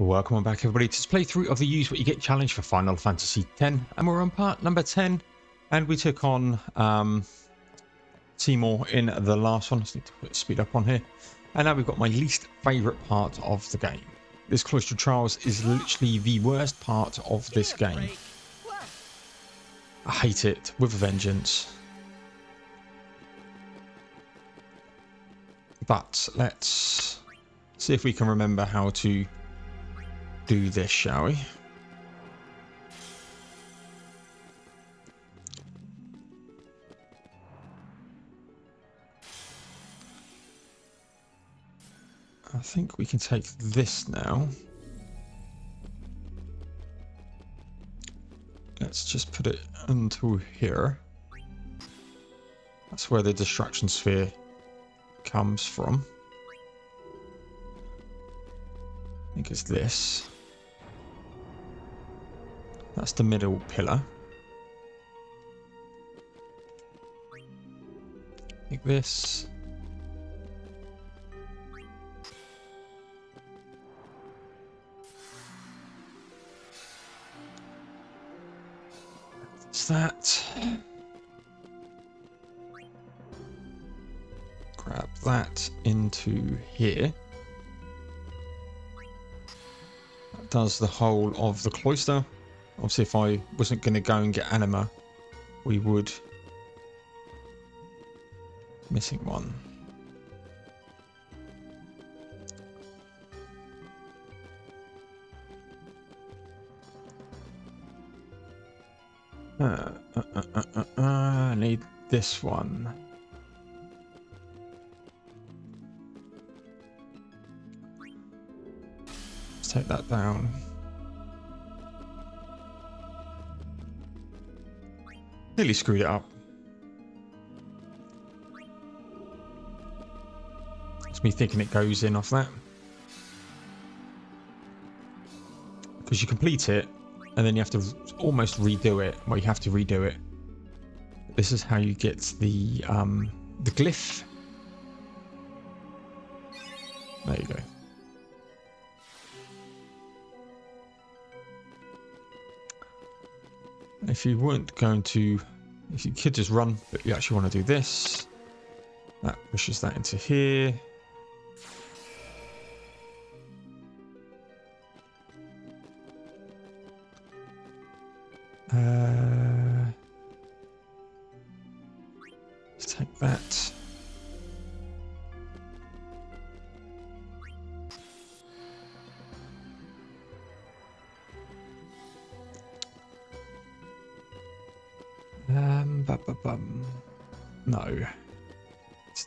Welcome on back everybody to this playthrough of the Use What You Get challenge for Final Fantasy X and we're on part number 10 and we took on um, Seymour in the last one. I need to put speed up on here. And now we've got my least favourite part of the game. This Cloister Trials is literally the worst part of this game. I hate it with a vengeance. But let's see if we can remember how to do this, shall we? I think we can take this now. Let's just put it into here. That's where the distraction sphere comes from. I think it's this. That's the middle pillar. Like this. It's that. Grab that into here. That does the whole of the cloister. Obviously, if I wasn't going to go and get anima, we would. Missing one. Uh, uh, uh, uh, uh, uh, I need this one. Let's take that down. Nearly screwed it up. It's me thinking it goes in off that. Because you complete it, and then you have to almost redo it. Well, you have to redo it. This is how you get the um, the glyph. There you go. If you weren't going to, if you could just run, but you actually want to do this, that pushes that into here. Uh, take that.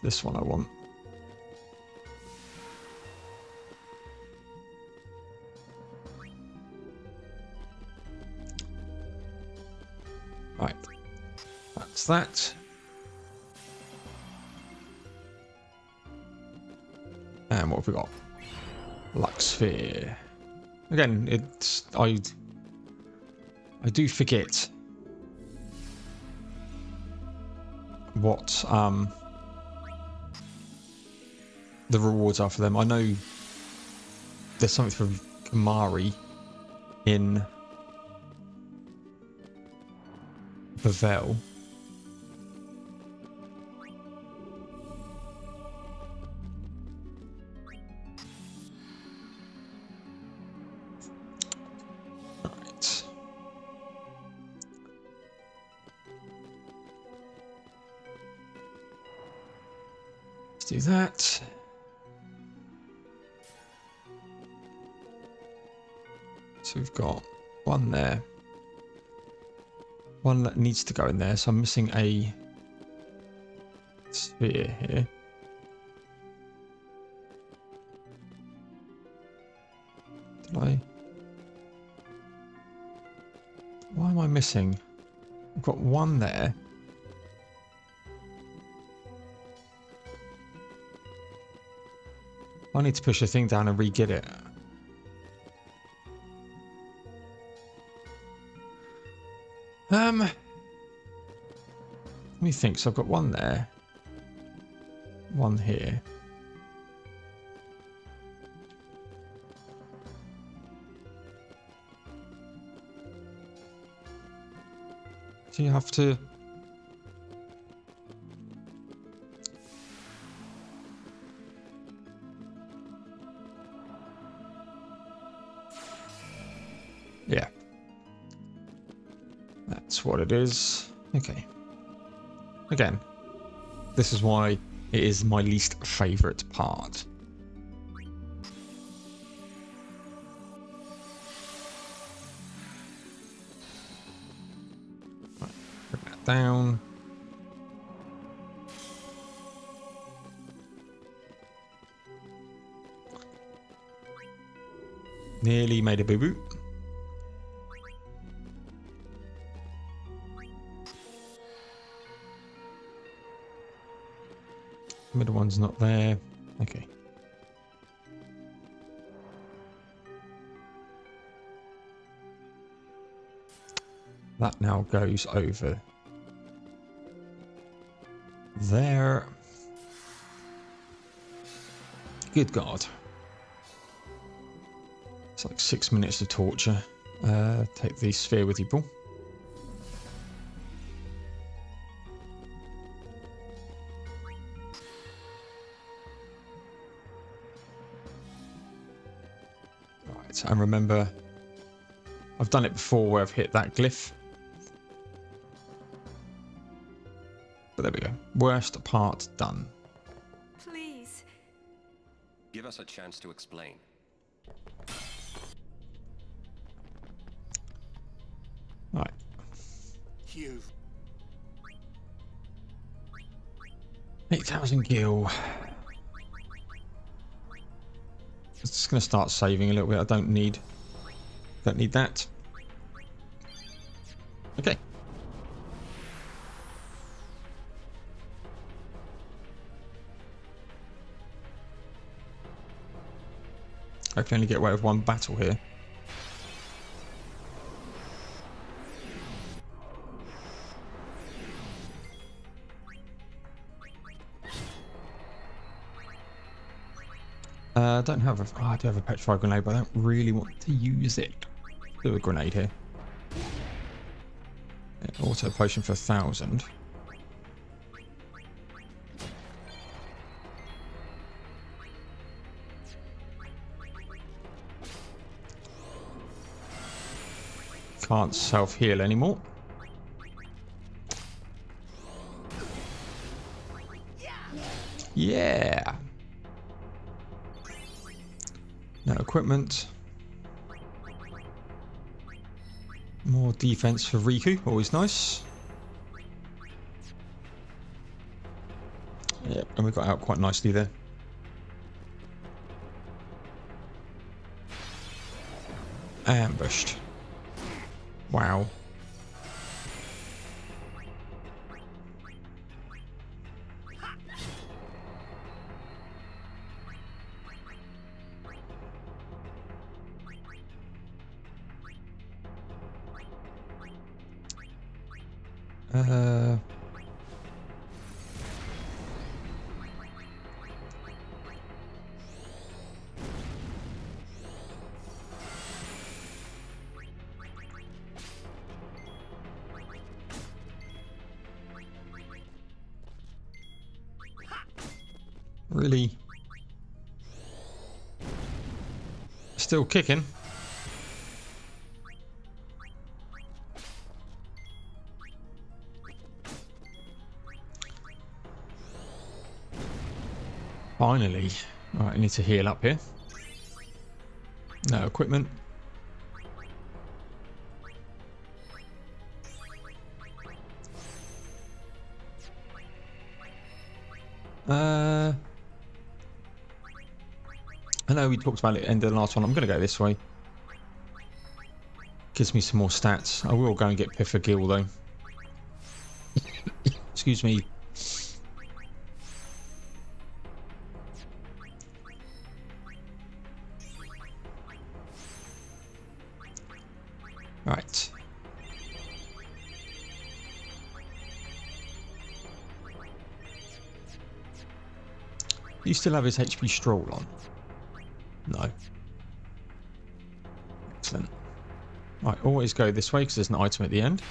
This one I want. Right, that's that. And what have we got? Luck Sphere. Again, it's I I do forget what um the rewards are for them. I know there's something for Kimahri in Bevelle. Needs to go in there, so I'm missing a sphere here. Did I? Why am I missing? I've got one there. I need to push the thing down and re-get it. think, so I've got one there. One here. Do you have to... Yeah. That's what it is. Okay. Again, this is why it is my least favourite part. Bring that down. Nearly made a boo-boo. Middle one's not there. Okay. That now goes over there. Good God. It's like six minutes of torture. Uh, take the sphere with you, Paul. Right, and remember, I've done it before where I've hit that glyph. But there we go. Worst part done. Please. Give us a chance to explain. Right. You've 8,000 gil. Going to start saving a little bit. I don't need, don't need that. Okay. I can only get away with one battle here. Uh, I don't have a. Oh, I do have a petrified grenade, but I don't really want to use it. Do a grenade here. Yeah, auto potion for a thousand. Can't self heal anymore. Yeah. No equipment. More defense for Rikku, always nice. Yep, and we got out quite nicely there. Ambushed. Wow. Uh. Really? Still kicking. Finally. Alright, I need to heal up here. No equipment. Uh, I know we talked about it at the end of the last one. I'm going to go this way. Gives me some more stats. I will go and get Piffa Gil though. Excuse me. Still have his HP stroll on? No. Excellent. Right, always go this way because there's an item at the end.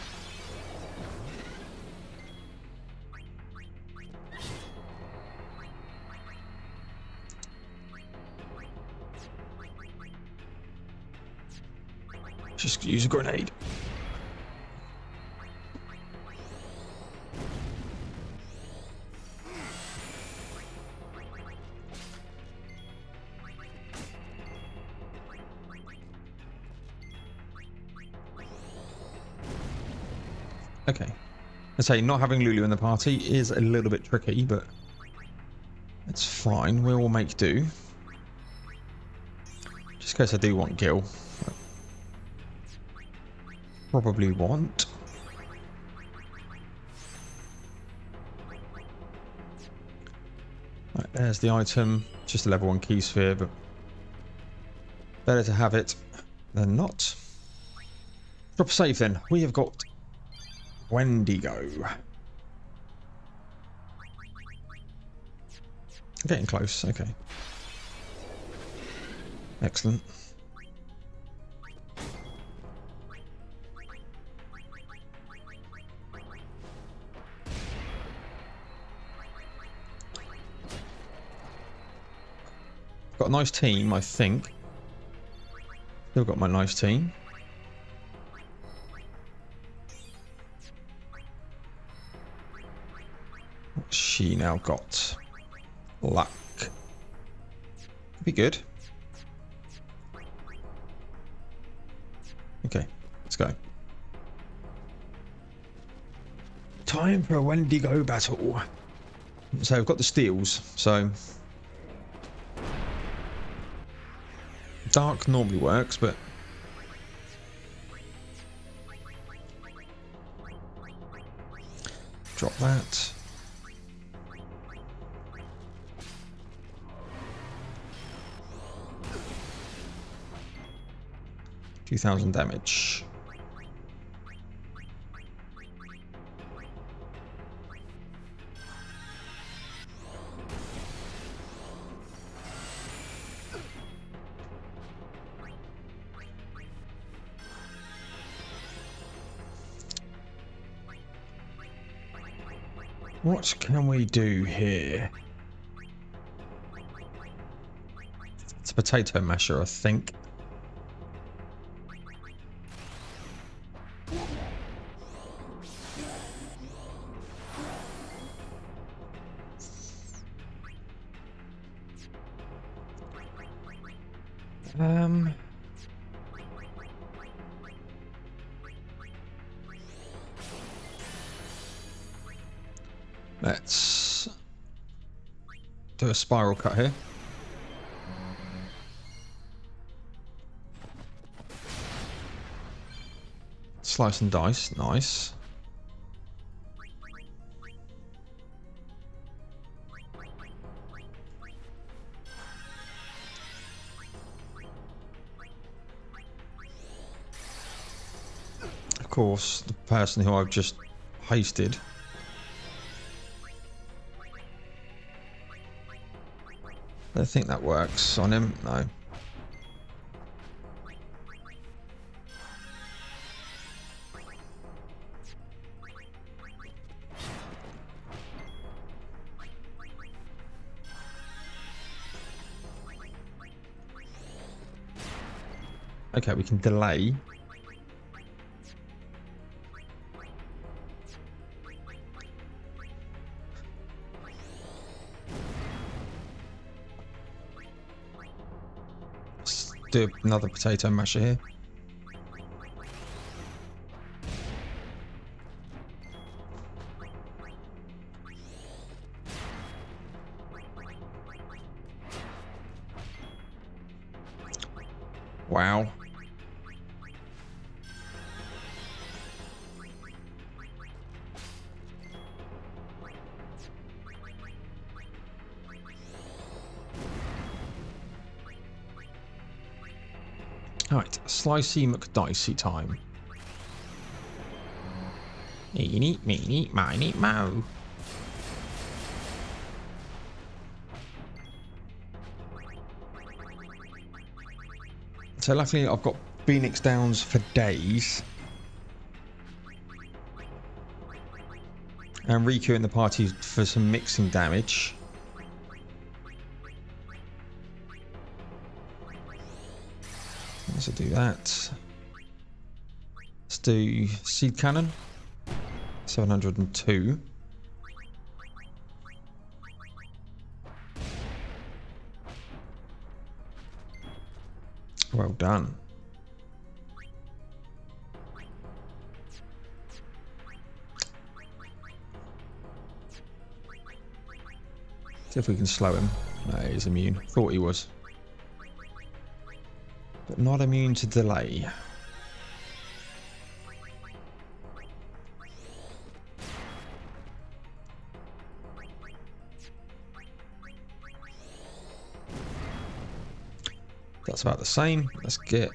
I say not having Lulu in the party is a little bit tricky, but it's fine. We'll make do. Just in case I do want Gil. Probably want. Right, there's the item. Just a level 1 key sphere, but better to have it than not. Drop save then. We have got Wendigo. Getting close, okay. Excellent. Got a nice team, I think. Still got my nice team. She now got? Luck. Could be good. Okay, let's go. Time for a Wendigo battle. So I've got the steels, so... Dark normally works, but... Drop that. Two thousand damage. What can we do here? It's a potato masher, I think. A spiral cut here. Slice and dice, nice. Of course, the person who I've just hasted don't think that works on him. No. Okay, we can delay. Do another potato masher here. Slicey McDicey time. Eeny, meeny, miny, mo. So luckily I've got Phoenix Downs for days. And Rikku in the party for some mixing damage. Let's do that. Let's do seed cannon. 702. Well done. See if we can slow him. No, he's immune. Thought he was. But not immune to delay. That's about the same. Let's get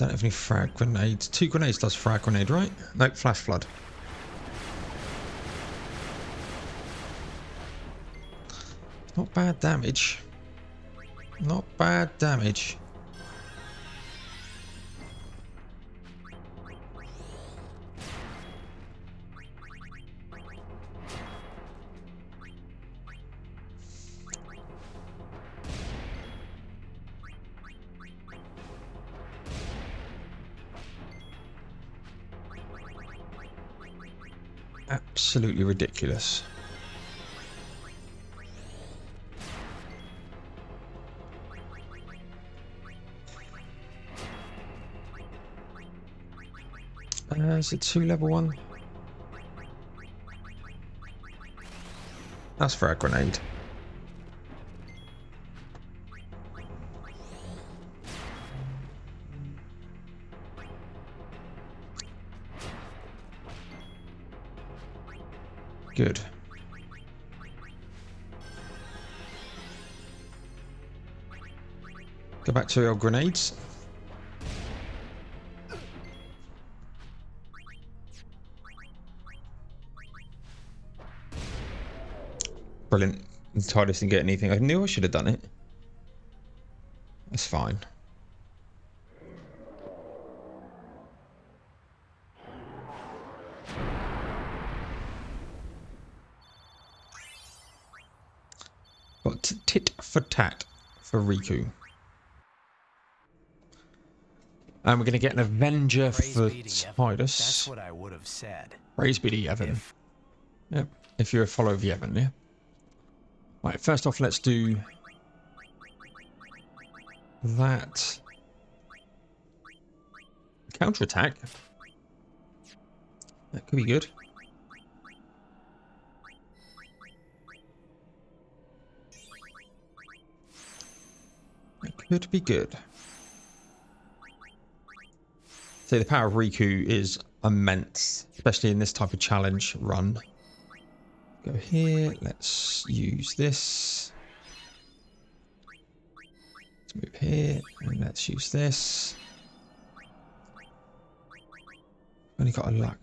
Don't have any frag grenades. Two grenades does frag grenade, right? Nope, flash flood. Not bad damage. Not bad damage. Absolutely ridiculous. Is it two level one? That's for a grenade. Good. Go back to your grenades. Brilliant. Tidus didn't get anything. I knew I should have done it. That's fine. But tit for tat for Rikku. And we're going to get an Avenger Praise for Yevon. That's what I would have said. Praise be to Yevon. If Yep. If you're a follower of Yevon, yeah. Right, first off, let's do that. Counter attack. That could be good. That could be good. So the power of Rikku is immense, especially in this type of challenge run. Go here, let's use this. Let's move here, and let's use this. Only got a luck.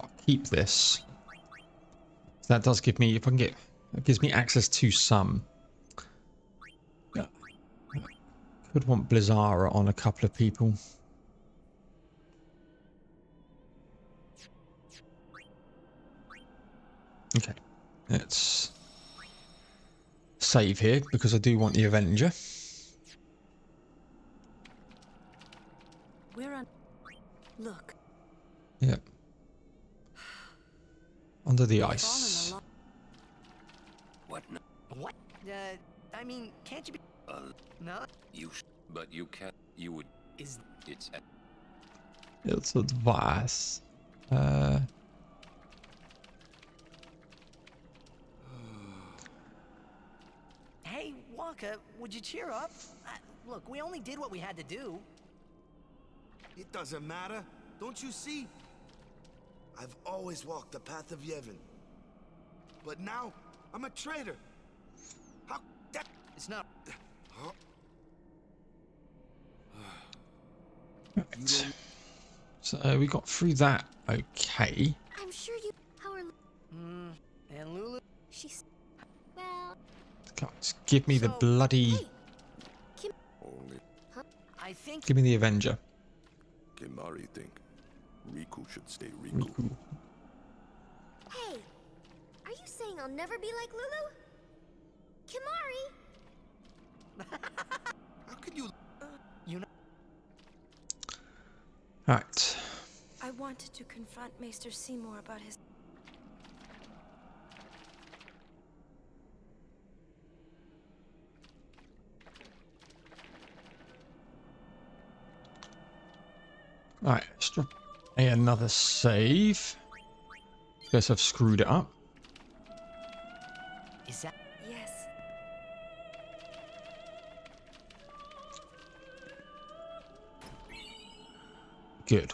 I'll keep this. That does give me, if I can get, that gives me access to some. Yeah. Could want Blizzara on a couple of people. Save here because I do want the Avenger. We're on. Look, Yep. Under the fallen ice. What? No, what? Uh, I mean, can't you be? uh, No, you. Sh- but you can't. You would. is It's. It's advice. Uh, Hey, Wakka, would you cheer up? Uh, look, we only did what we had to do. It doesn't matter. Don't you see? I've always walked the path of Yevon. But now, I'm a traitor. How that It's not. huh? right. So we got through that okay. I'm sure you. How are Mm, and Lulu. she's? Well, Guys, give me the So- bloody. hey, Only I think. Give me the Avenger. Kimahri think Rikku should stay Rikku. Rikku. hey, Are you saying I'll never be like Lulu? Kimari! How could you? You know. Right. I wanted to confront Maester Seymour about his. Right, let's a another save. Guess I've screwed it up. Is that? Yes. Good.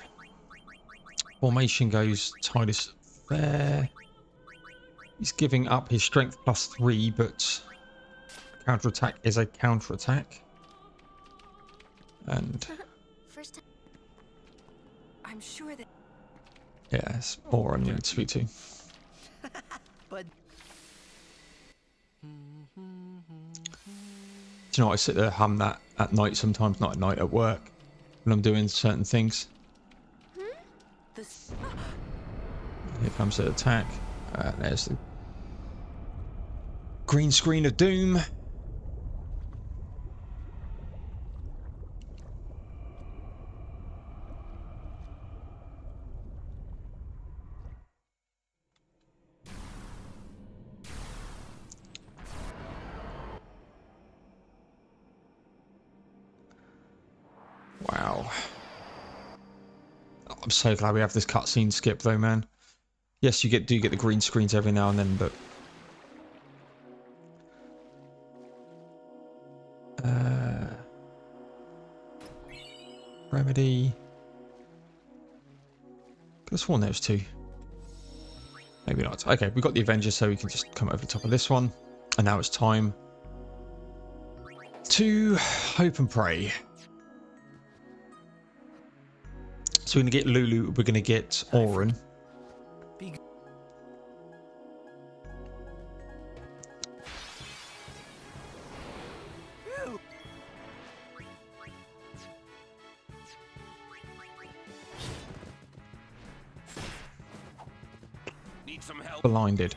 Formation goes Tidus there. He's giving up his strength plus three, but counterattack is a counterattack. And First time. I'm sure that. yes, Auron you need to speak to. But Do you know what? I sit there hum that at night sometimes, not at night at work, when I'm doing certain things. this. Here comes the attack. Uh, there's the green screen of doom. Wow. I'm so glad we have this cutscene skip though, man. Yes, you get do get the green screens every now and then, but uh, remedy. Could have sworn there was two. Maybe not. Okay, we got the Avengers, so we can just come over the top of this one, and now it's time to hope and pray. So we're gonna get Lulu. We're gonna get Auron. Be Ew. Need some help? blinded.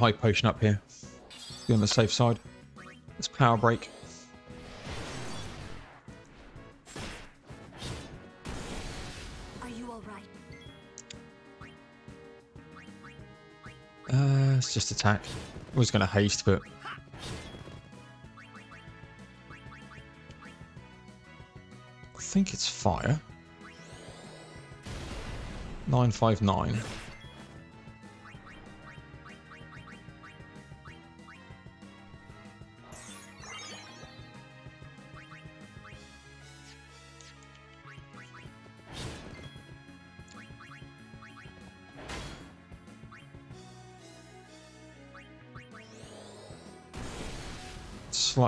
High potion up here. Be on the safe side. Let's power break. Are you alright? Uh, it's just attack. I was gonna haste, but I think it's fire. Nine five nine.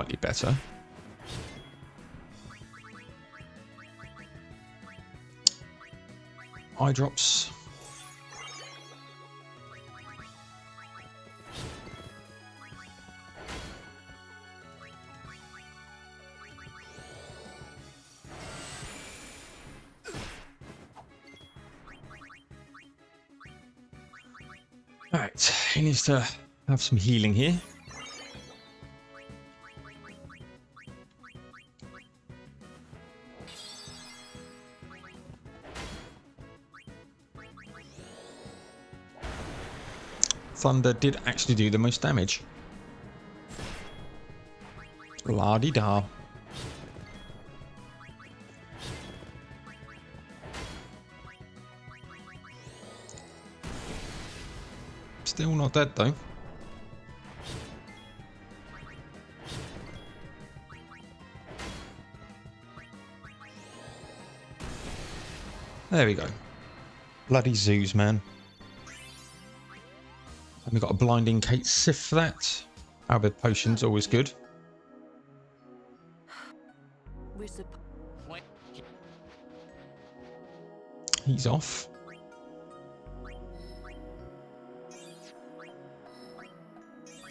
Slightly better. Eye drops. Alright, he needs to have some healing here. Thunder did actually do the most damage. La di da. Still not dead though. There we go. Bloody zoos, man. And we got a blinding Kate Sif for that. Al Bhed potions always good. We're supposed. Wait. He's off.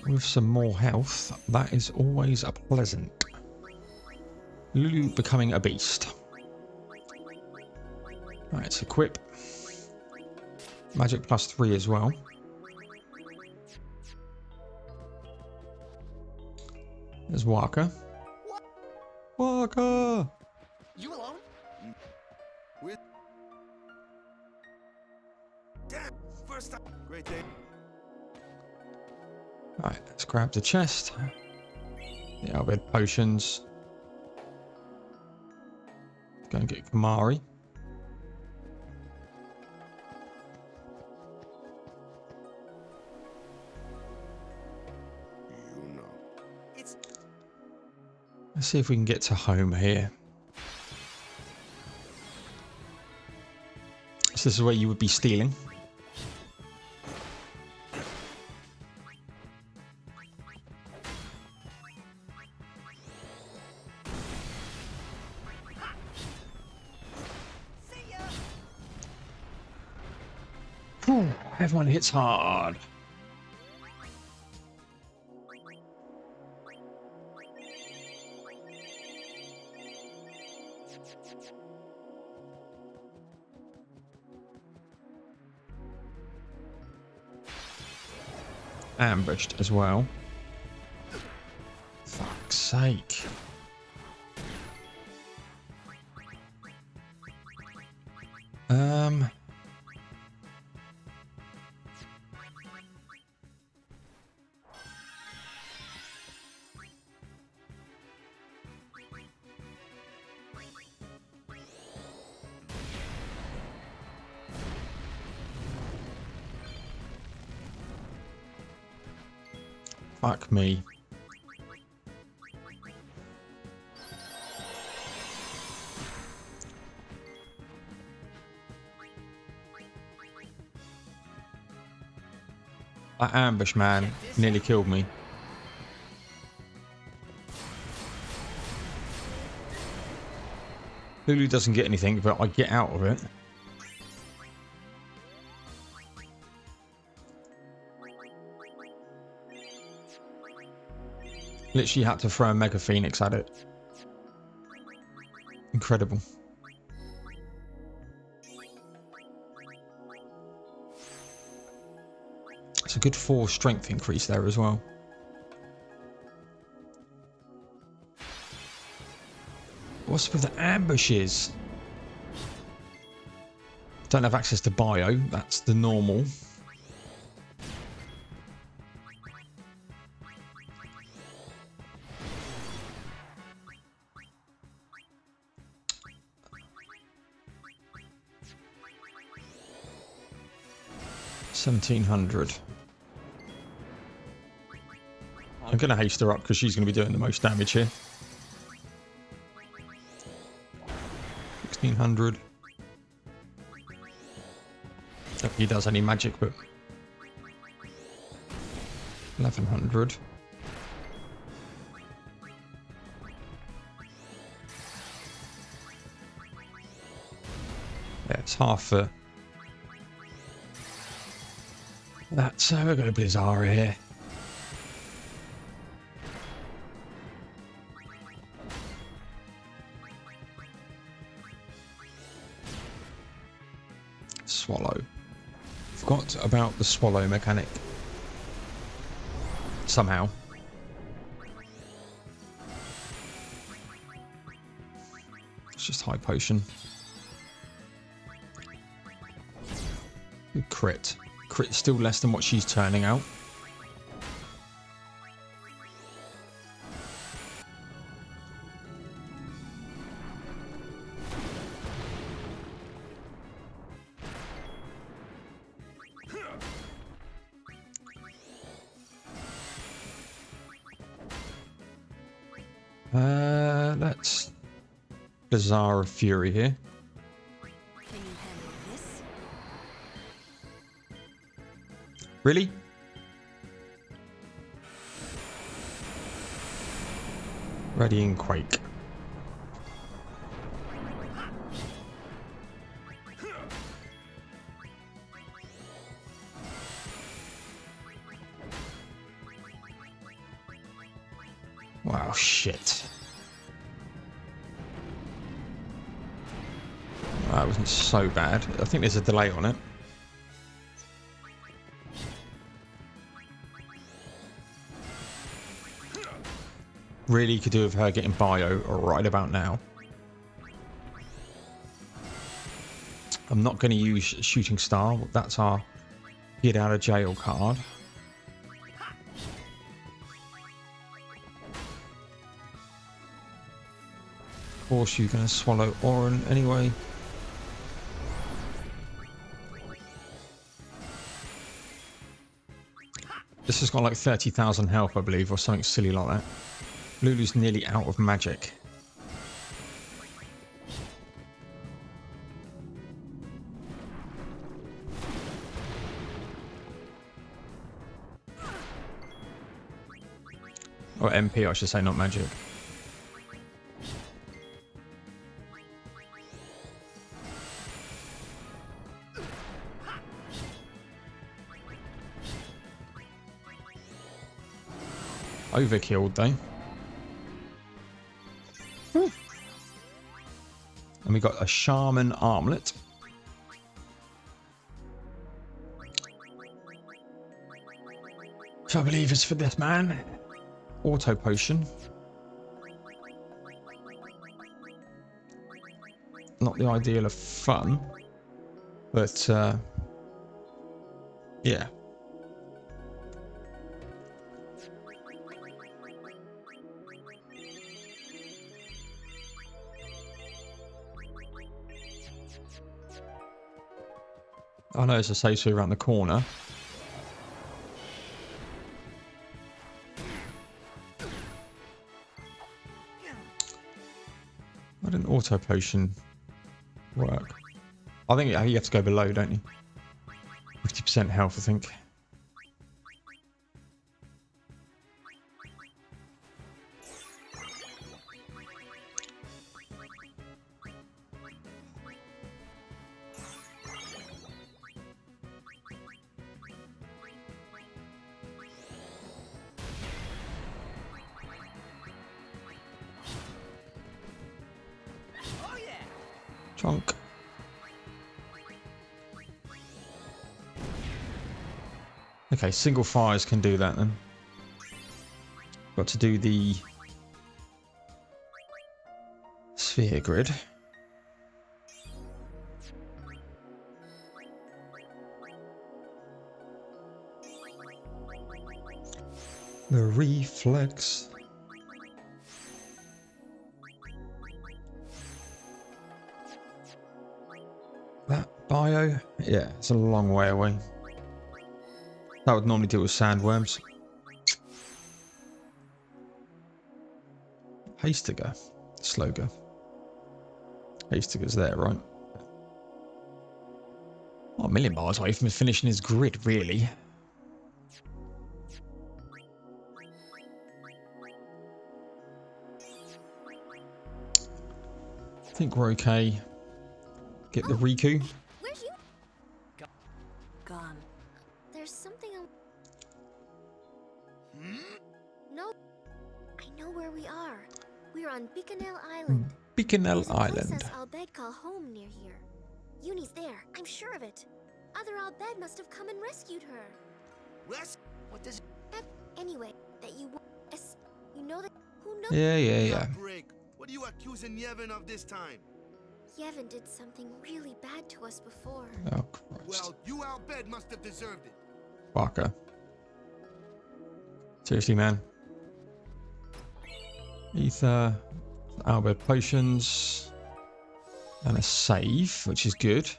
with some more health. That is always a pleasant. Lulu becoming a beast. Right, let's equip. Magic plus three as well. There's Wakka. Wakka! You alone? Damn, first time. Great day. Right, let's grab the chest. The Al Bhed potions. Go and get Kimahri. Let's see if we can get to home here. So this is where you would be stealing. Everyone hits hard. Ambushed as well. Fuck's sake. Me. That ambush man nearly killed me. Lulu doesn't get anything, but I get out of it. Literally had to throw a Mega Phoenix at it. Incredible. It's a good four strength increase there as well. What's with the ambushes? Don't have access to bio. That's the normal. Seventeen hundred. I'm gonna haste her up because she's gonna be doing the most damage here. Sixteen hundred. If he does any magic, but eleven hundred. Yeah, it's half uh, That's uh, we've got a Blizzara here. Swallow. Forgot about the swallow mechanic. Somehow. It's just high potion. Crit. Still less than what she's turning out. Uh, let's Blizzara Fury here. Really? Readying Quake. Wow, shit. That wasn't so bad. I think there's a delay on it. Really could do with her getting bio right about now. I'm not going to use Shooting Star. That's our get out of jail card. Of course, you're going to swallow Auron anyway. This has got like 30,000 health, I believe, or something silly like that. Lulu's nearly out of magic. Or MP, I should say, not magic. Overkilled, though. And we got a Shaman Armlet. Which I believe is for this man. Auto Potion. Not the ideal of fun. But, uh, yeah. Oh, I know it's a safe around the corner. Why didn't auto potion work? I think you have to go below, don't you? 50% health, I think. Okay, single fires can do that then. Got to do the sphere grid. The reflex. Yeah, it's a long way away. That would normally deal with sandworms. Hastega. Slowga. Hastega's there, right? Oh, a million miles away from finishing his grid, really. I think we're okay. Get the Rikku. Island. Bikanel There's a Island. Al Bhed call home near here. Uni's there. I'm sure of it. Other Al Bhed must have come and rescued her. Rest. What does? Anyway, that you. wa- You know that. Who knows? Yeah, yeah, yeah. Break. What are you accusing Yevon of this time? Yevon did something really bad to us before. Oh, Christ. Well, you Al Bhed must have deserved it. Barker. Seriously, man. Ether, Uh, Al Bhed potions, and a save, which is good.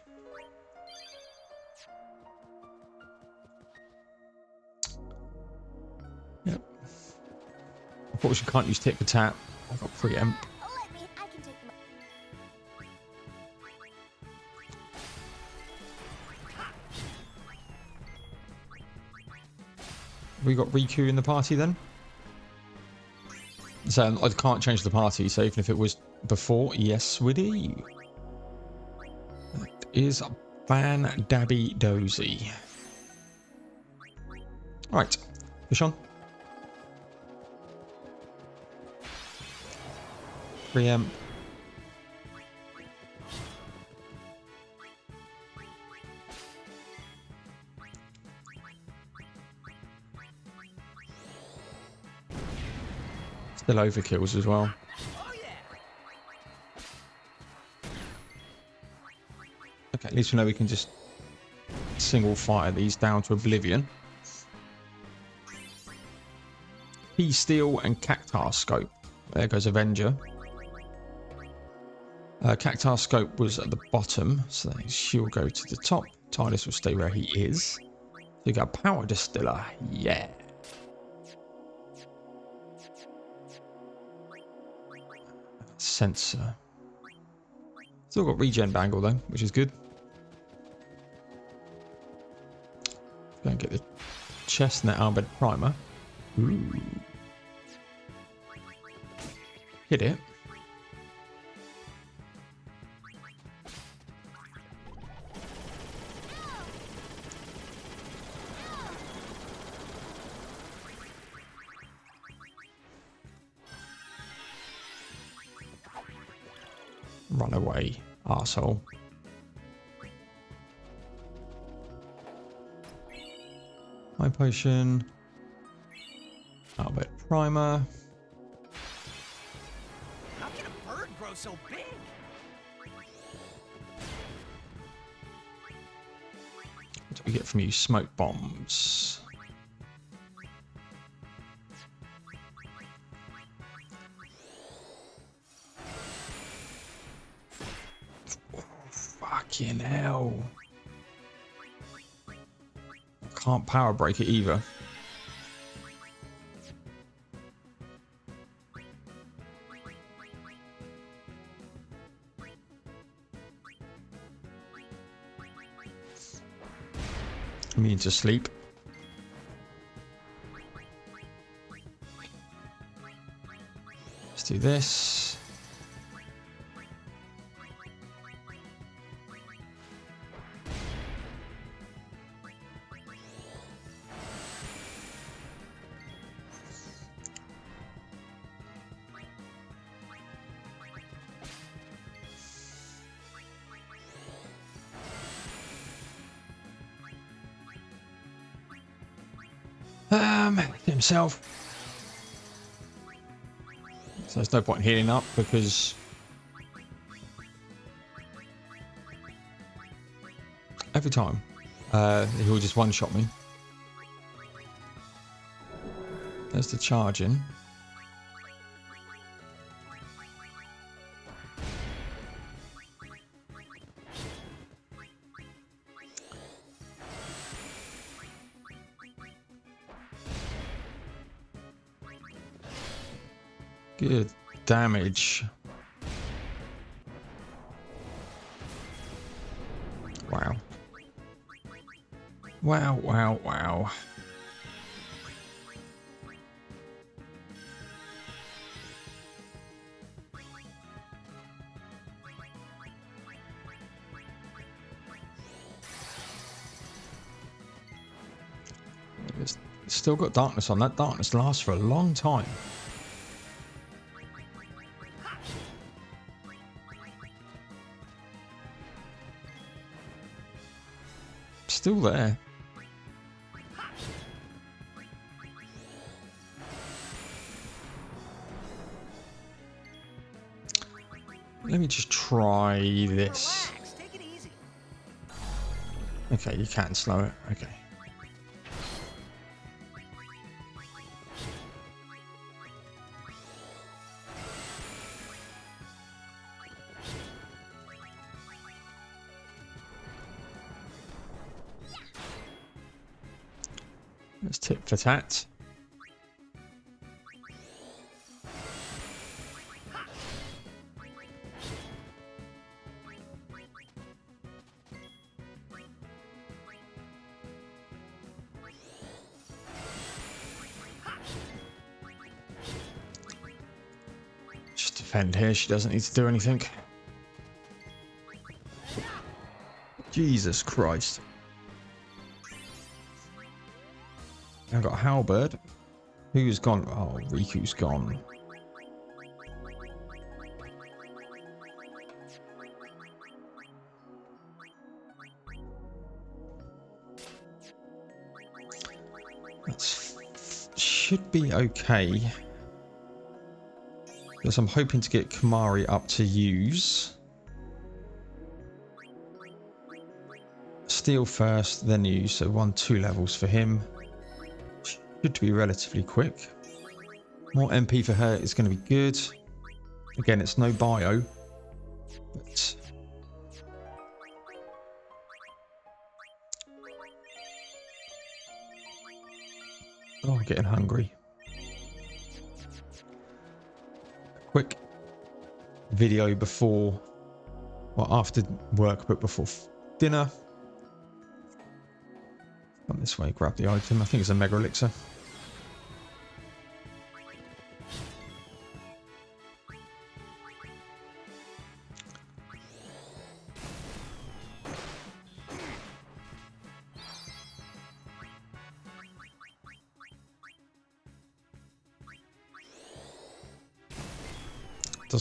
Yep. Unfortunately, can't use tit for tat. I've got preempt. We got Rikku in the party then. So I can't change the party, so even if it was before, yes, with you. That is Van Dabby Dozy. Right, push on. 3M Still overkills as well. Okay, at least we know we can just single fire these down to oblivion. P Steel and Cactar Scope. There goes Avenger. Uh, Cactar Scope was at the bottom, so she'll go to the top. Tidus will stay where he is. So you got Power Distiller. Yeah. Sensor. Still got regen bangle though, which is good. Go and get the chestnut Al Bhed primer. Ooh. Hit it. Arsehole. High potion. Al Bhed primer. How can a bird grow so big? What do we get from you? Smoke bombs. Fucking hell. Can't power break it either. Immune to sleep. Let's do this. So there's no point in healing up because every time uh, he will just one-shot me. There's the charging. Damage. Wow. Wow, wow, wow. It's still got darkness on. That darkness lasts for a long time. Okay, you can't slow it. Okay. Let's tit for tat. defend here. She doesn't need to do anything. Jesus Christ. I've got Halberd. Who's gone? Oh, Rikku's gone. That should be okay. Because I'm hoping to get Kimahri up to use. Steel first, then use. So one, two levels for him. Should be relatively quick. More MP for her is going to be good. Again, it's no bio. But Oh, I'm getting hungry. Video before, well, after work, but before dinner. Come this way, grab the item. I think it's a Mega Elixir.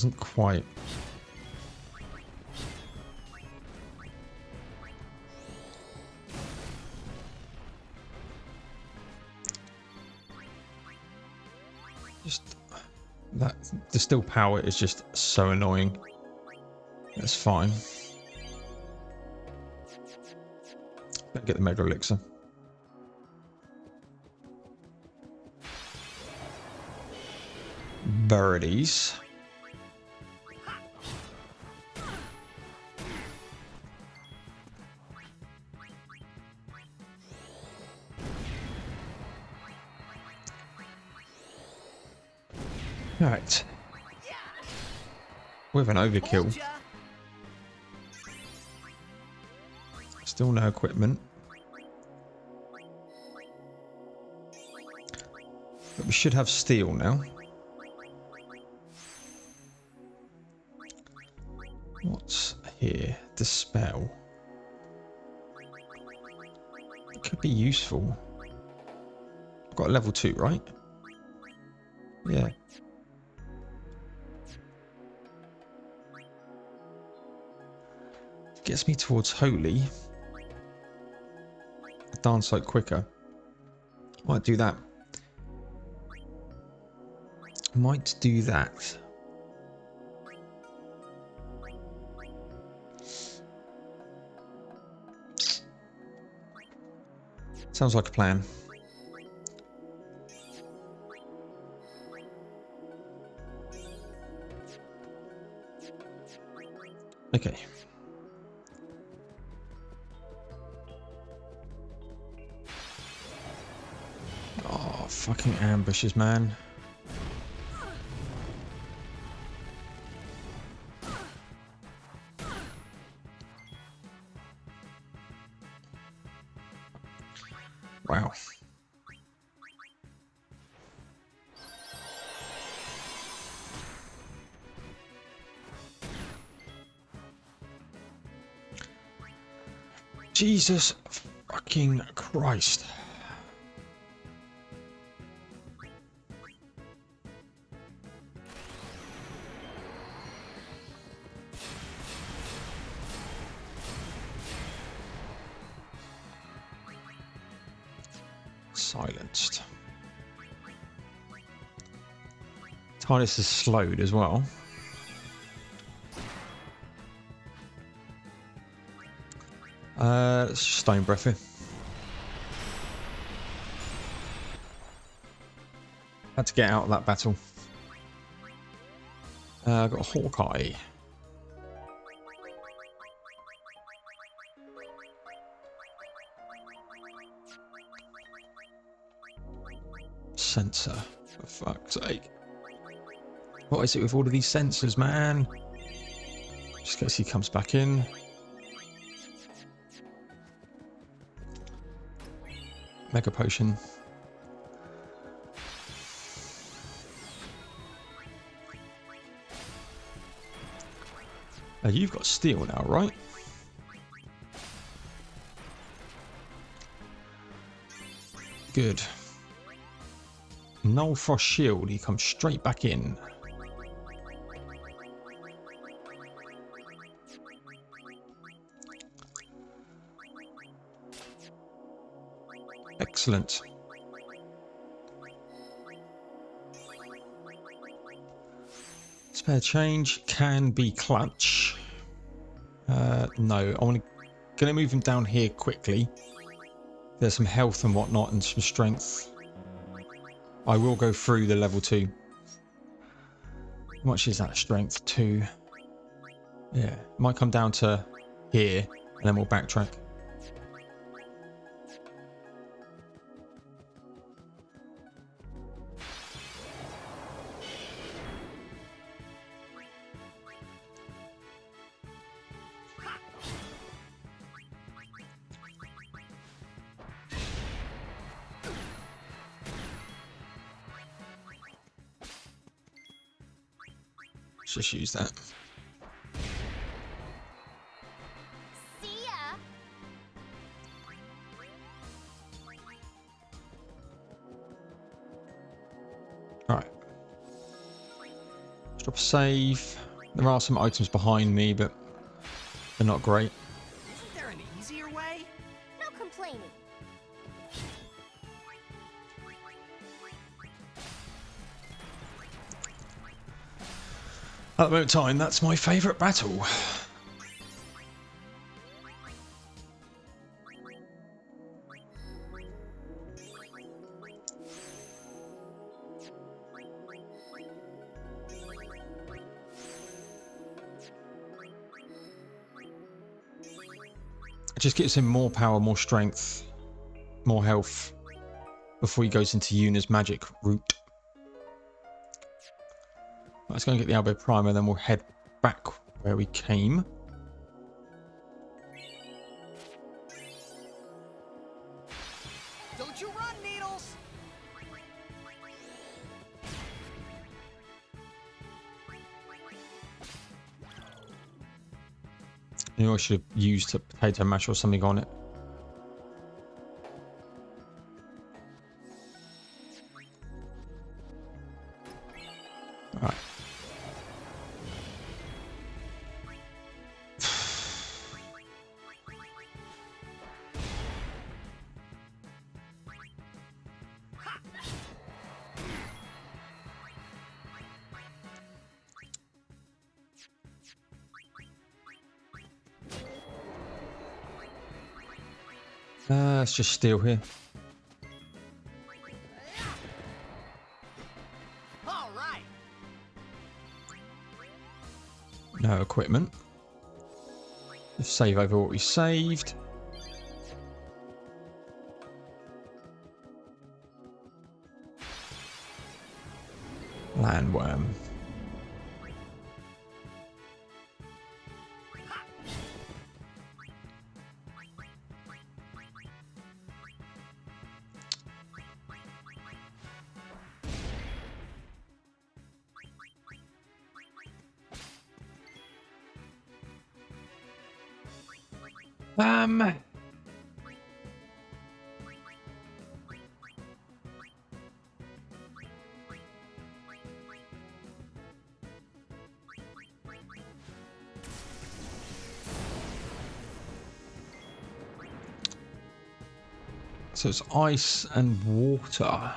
Doesn't quite. Just that the still power is just so annoying. That's fine. Don't get the Mega Elixir. Birdies. Right. With an overkill. Still no equipment. But we should have steel now. What's here? Dispel. It could be useful. I've got level 2, right? Yeah. Gets me towards Holy. A darn sight quicker. Might do that. Might do that. Sounds like a plan. Okay. Fucking ambushes, man. Wow. Jesus fucking Christ. Tidus is slowed as well. Uh, Stone Breath here. Had to get out of that battle. Uh, got a Hawkeye. Sensor, for fuck's sake. What is it with all of these sensors, man? Just in case he comes back in. Mega potion. Now you've got steel now, right? Good. Null Frost Shield, he comes straight back in. excellent. Spare change can be clutch. Uh, no, I'm going to move him down here quickly. There's some health and whatnot and some strength. I will go through the level two. How much is that strength? Two. Yeah, might come down to here and then we'll backtrack. Use that. Alright. Drop a save. There are some items behind me, but they're not great. At the moment time, that's my favourite battle. It just gives him more power, more strength, more health before he goes into Yuna's magic route. Let's go and get the Al Bhed primer, and then we'll head back where we came. Don't you run, Needles! You know, I should have used a potato mash or something on it. Let's just steal here. No equipment. Just save over what we saved. So it's ice and water.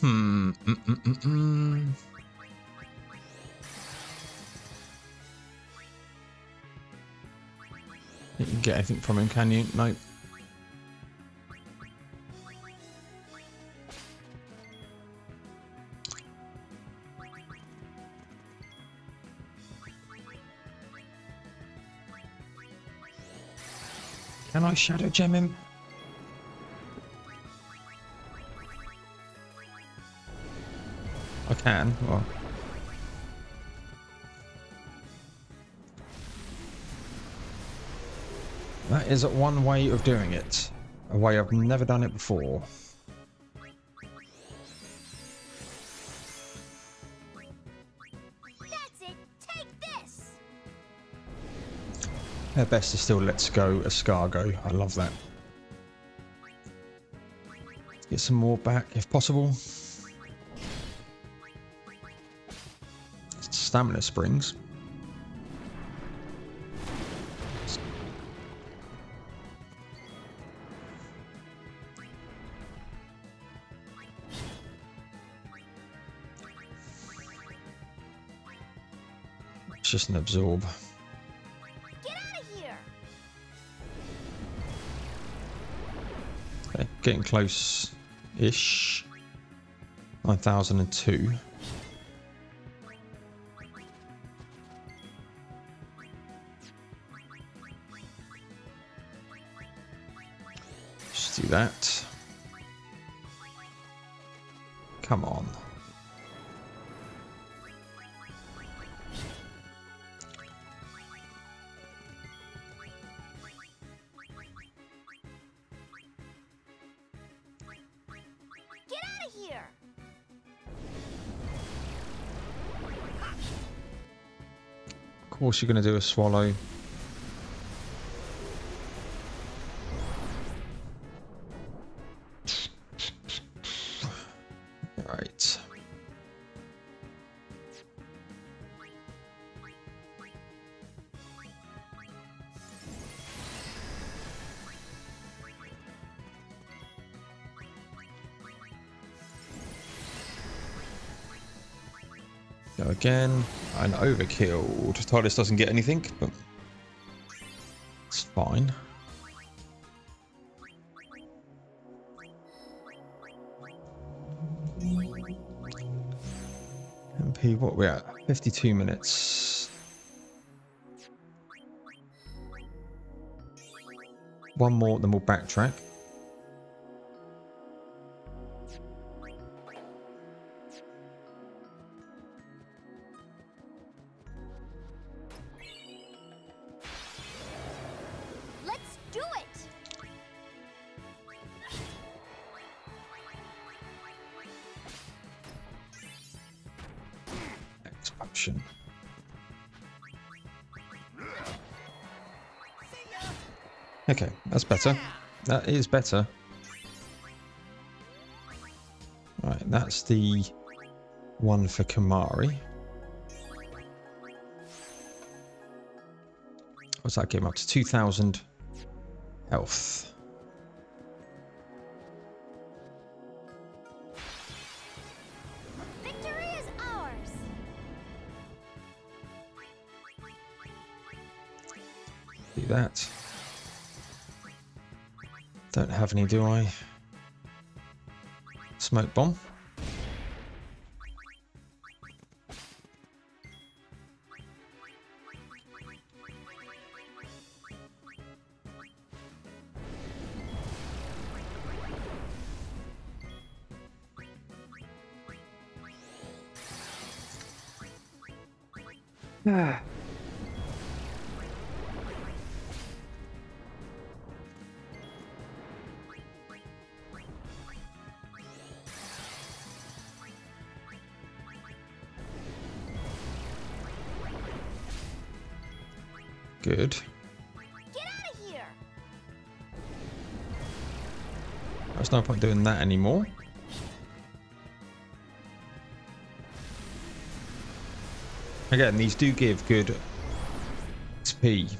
Hmm. Mm -mm -mm. You can get anything from him, can you? Nope. Shadow gem him? I can. Well. That is one way of doing it. A way I've never done it before. Their best is still Let's Go Escargo. I love that. Get some more back if possible. Stamina Springs. It's just an absorb. Getting close ish. 9002. Just do that. Come on. Course you're going to do a swallow. Right. Go again. Overkill. Tidus doesn't get anything, but it's fine. MP, what we're at? 52 minutes. One more, then we'll backtrack. Better. That is better. Right, that's the one for Kimahri. What's that game up to? 2,000 health. Victory is ours! Do that. Don't have any, do I? Smoke bomb. Good. Get out of here! There's no point doing that anymore. Again, these do give good XP.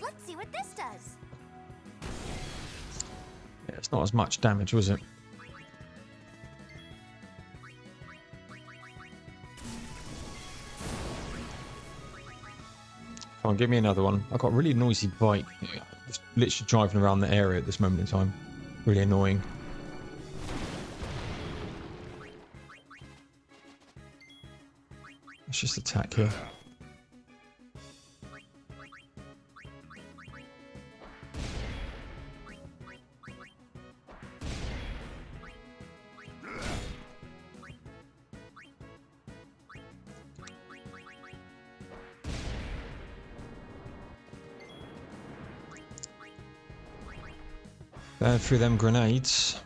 Let's see what this does. Yeah, it's not as much damage, was it? On, give me another one. I've got a really noisy bike. Just literally driving around the area at this moment in time. Really annoying. Let's just attack here. Through them grenades.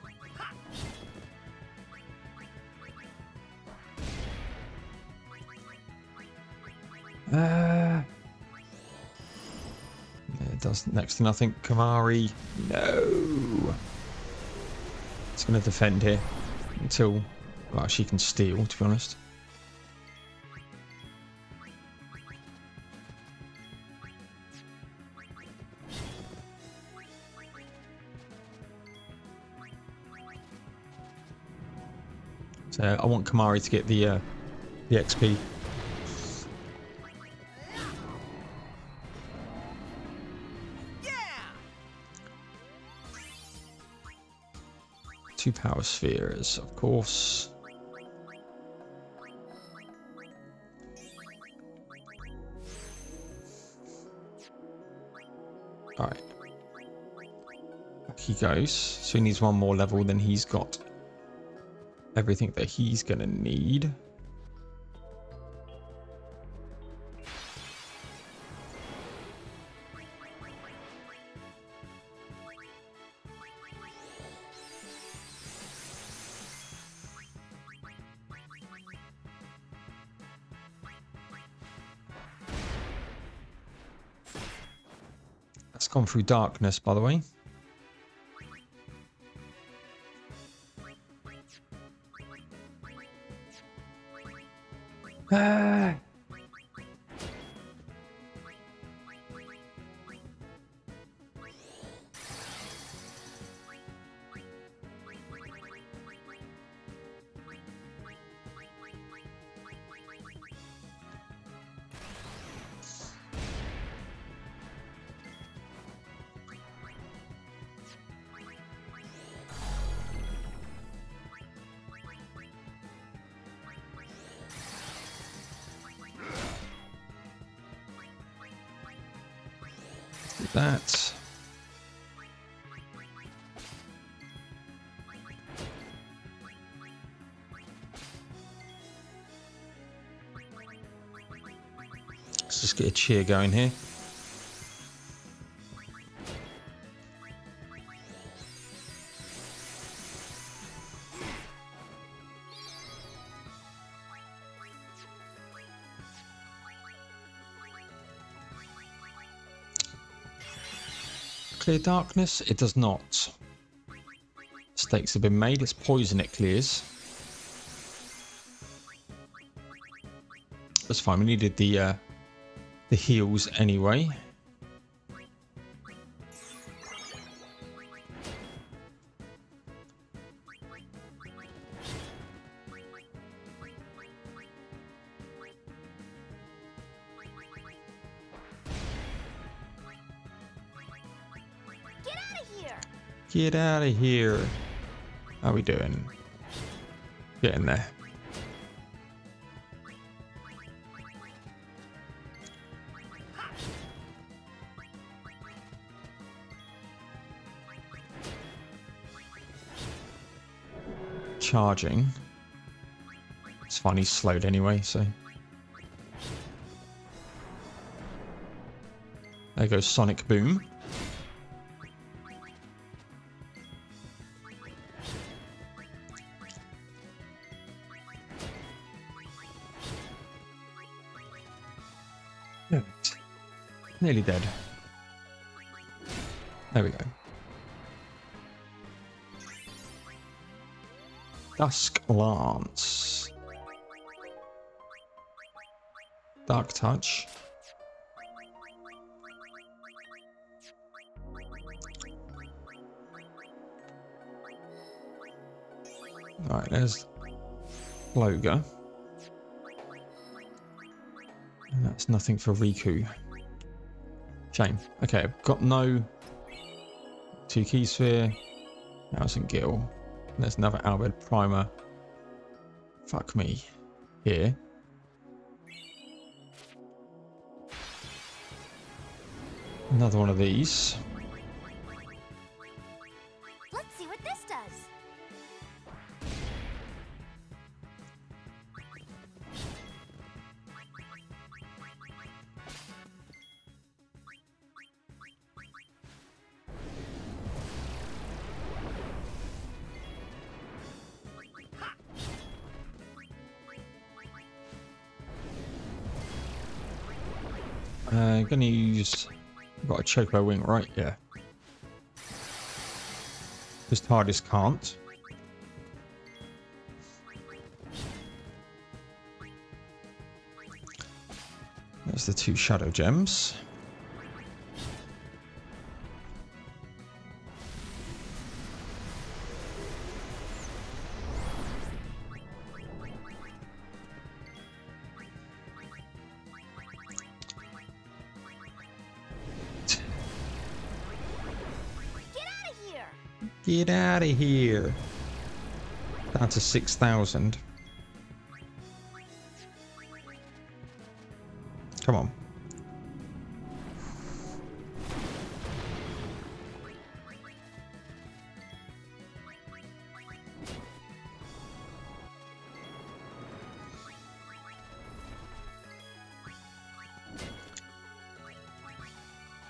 Uh, it does next to nothing. Kimahri, no. It's going to defend here until, well, she can steal, to be honest. So I want Kimahri to get the uh, the XP. Yeah! Two power spheres, of course. Alright. He goes. So he needs one more level, than he's got everything that he's gonna need. That's gone through darkness, by the way. A cheer going here. Clear darkness? It does not. Stakes have been made. It's poison it clears. That's fine. We needed the uh, the heals anyway. Get out of here! Get out of here. How we doing? Getting there. Charging. It's fine, he's slowed anyway, so. There goes Sonic Boom. Nearly dead. There we go. Dusk Lance. Dark Touch. Right, there's Loga. And that's nothing for Rikku. Shame. Okay, I've got no two key sphere. Thousand Gil. There's another Al Bhed Primer. Fuck me. Here. Another one of these. Gonna use. Got a Choco Wing, right? Yeah. Just hardest can't. There's the two Shadow Gems. Get out of here. Down to 6,000. Come on.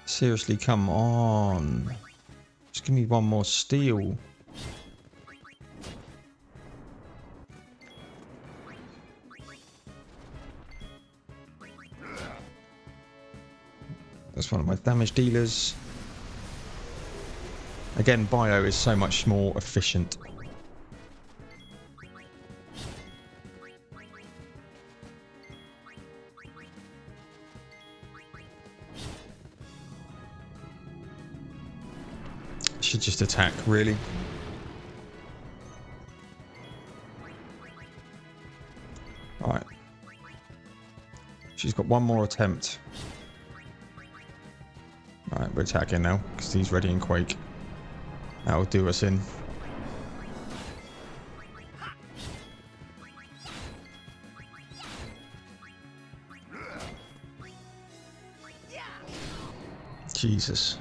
Seriously, come on. Give me one more steal. That's one of my damage dealers. Again, bio is so much more efficient. Should just attack, really. Alright. She's got one more attempt. Alright, we're attacking now, because he's ready in Quake. That'll do us in. Jesus.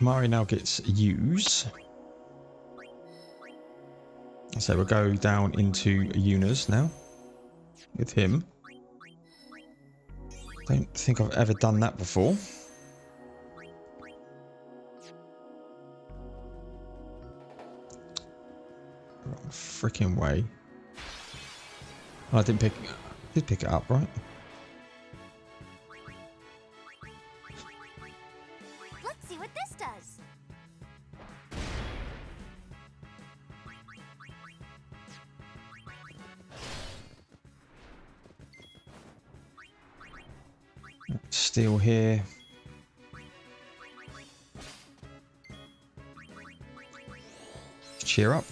Kimahri now gets use. So we'll go down into Yuna's now with him. Don't think I've ever done that before. Freaking way. Oh, I didn't pick. Did pick it up, right? Steal here. Cheer up.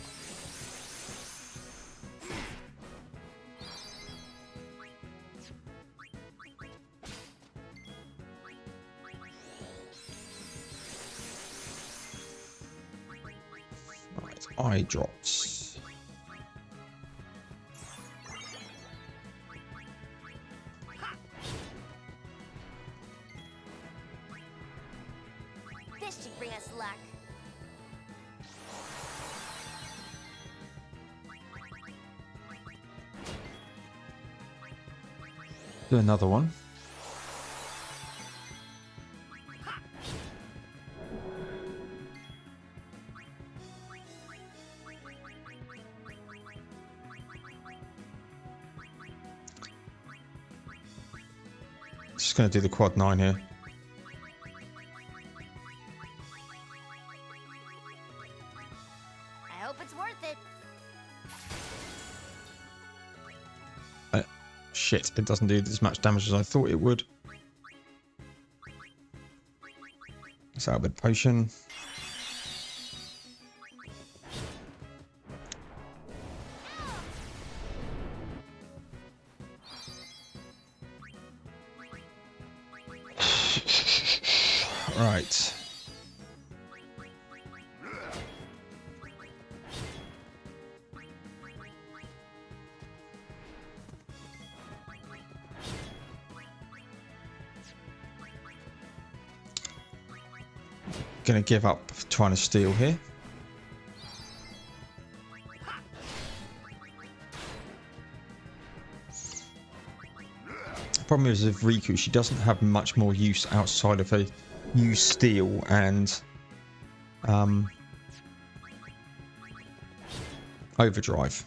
Right, eye drops. Another one. Just going to do the quad nine here. Shit, it doesn't do as much damage as I thought it would. With potion. Give up trying to steal here. Problem is with Rikku, she doesn't have much more use outside of her use steal and um, overdrive.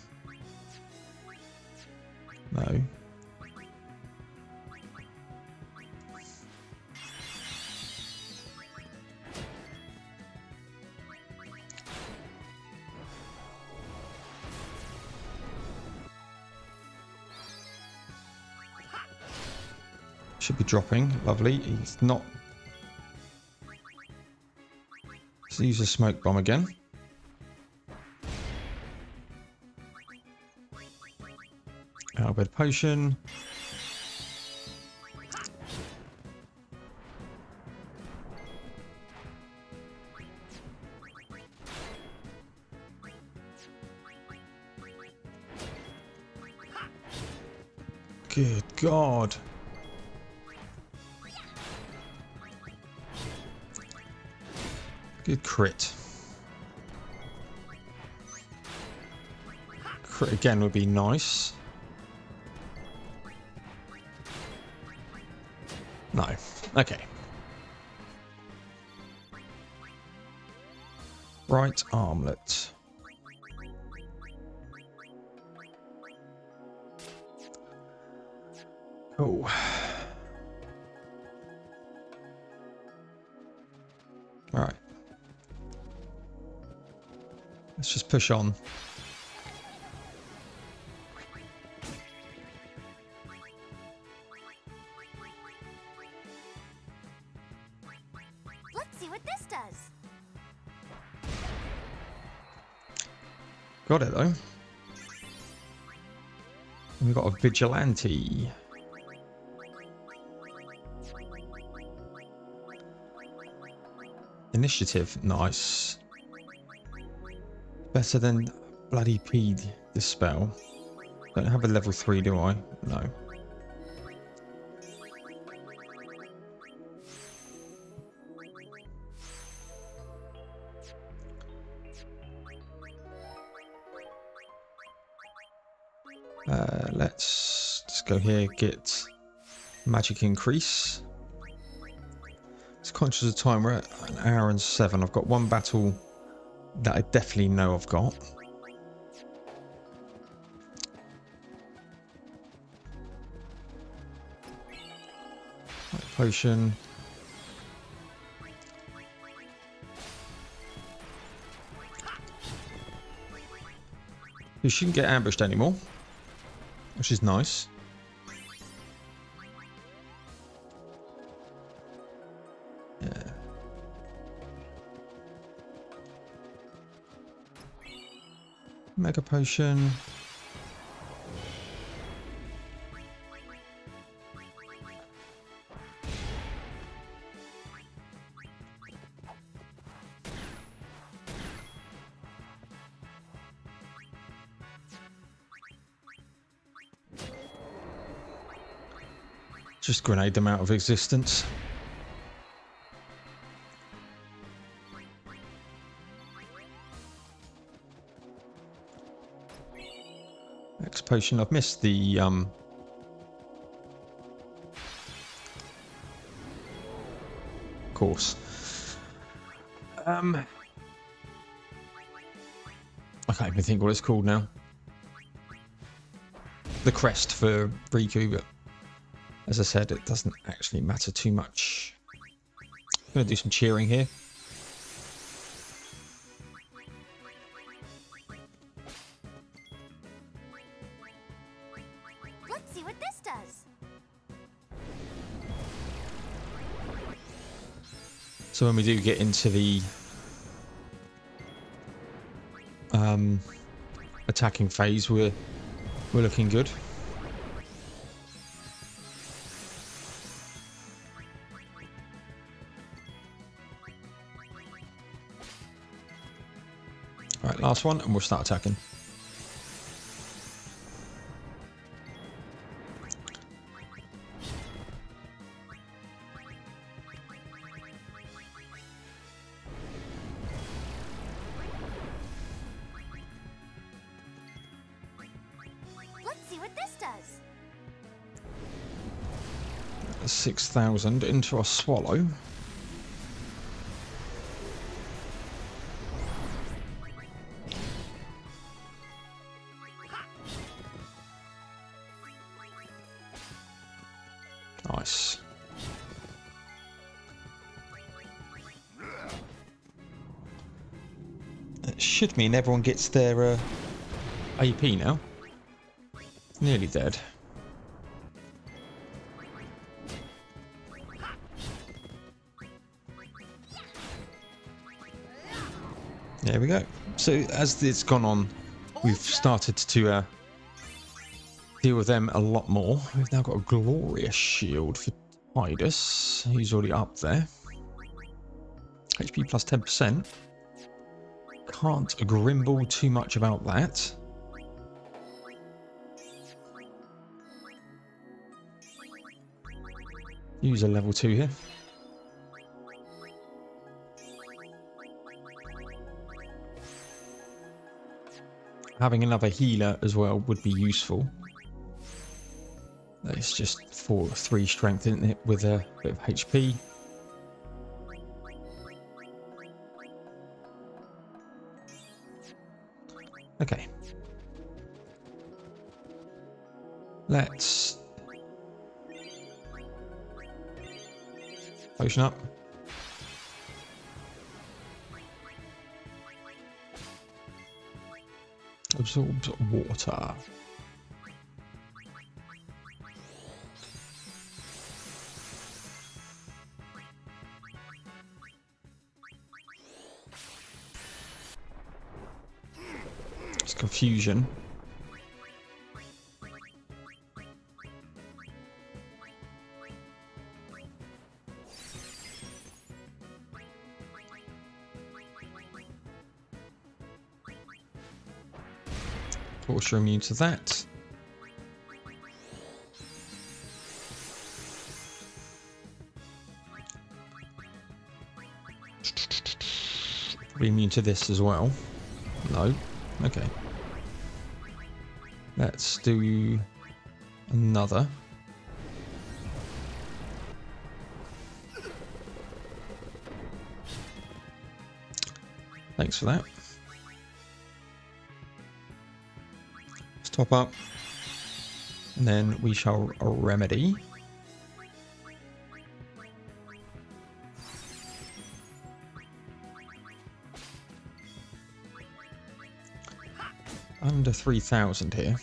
Should be dropping. Lovely. He's not. Let's use a smoke bomb again. Al Bhed potion. Good God. Good crit. Crit again would be nice. No. Okay. Right armlet. Push on. Let's see what this does. Got it though. We've got a vigilante. Initiative, nice. Better than bloody P spell. Don't have a level 3, do I? No. Uh, let's just go here, get magic increase. It's conscious of time, we're at an hour and seven. I've got one battle that I definitely know I've got. Potion. You shouldn't get ambushed anymore which is nice. Mega potion. Just grenade them out of existence. Potion. I've missed the um course. Um I can't even think what it's called now. The crest for Rikku, but as I said, it doesn't actually matter too much. I'm going to do some cheering here. So when we do get into the um, attacking phase, we're we're looking good. All right, last one, and we'll start attacking. 6,000 into a swallow. Nice. Should mean everyone gets their uh, AP now. Nearly dead. We go. So as it's gone on, we've started to uh, deal with them a lot more. We've now got a glorious shield for Tidus. He's already up there. HP plus 10%. Can't grimble too much about that. Use a level 2 here. Having another healer as well would be useful. It's just for 3 strength, isn't it, with a bit of HP. Okay. Let's potion up. Absorbs water. It's confusion. You're immune to that. Immune to this as well. No. Okay. Let's do another. Thanks for that. Top up. And then we shall remedy. Under 3,000 here.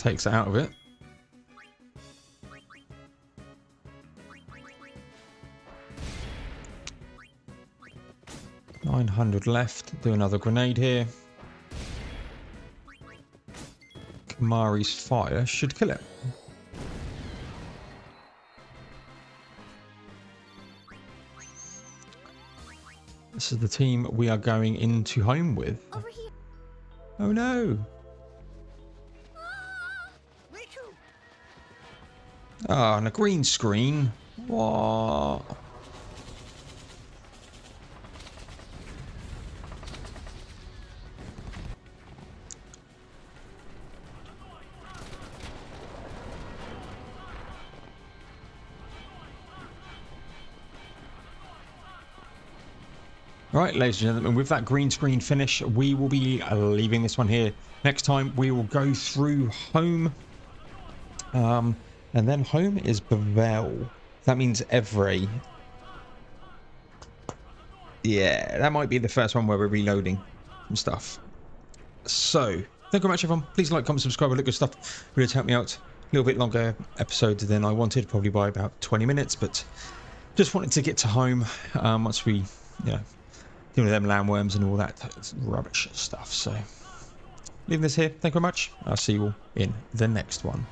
Takes it out of it. Nine hundred left. Do another grenade here. Kimahri's fire should kill it. This is the team we are going into home with. Over here. Oh no! Ah, and a green screen. What? Right, ladies and gentlemen, with that green screen finish, we will be leaving this one here. Next time, we will go through home. Um, and then home is Bevelle. That means every. Yeah, that might be the first one where we're reloading some stuff. So, thank you very much, everyone. Please like, comment, subscribe, that good stuff. Really help me out. A little bit longer episode than I wanted, probably by about 20 minutes, but just wanted to get to home um, once we, you know, dealing with them landworms and all that rubbish stuff. So, leaving this here. Thank you very much. I'll see you all in the next one.